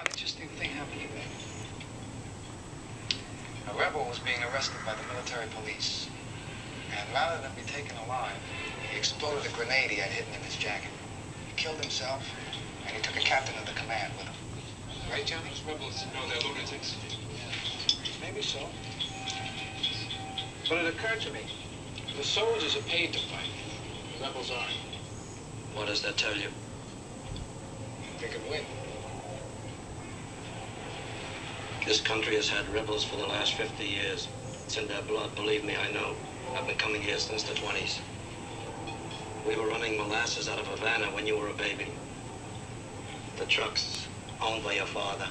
An interesting thing happened today. A rebel was being arrested by the military police. And rather than be taken alive, he exploded a grenade he had hidden in his jacket. He killed himself, and he took a captain of the command with him. Right, John? Those rebels know they're lunatics. Maybe so. But it occurred to me, the soldiers are paid to fight. The rebels aren't. What does that tell you? This country has had rebels for the last 50 years. It's in their blood, believe me, I know. I've been coming here since the 20s. We were running molasses out of Havana when you were a baby. The trucks owned by your father.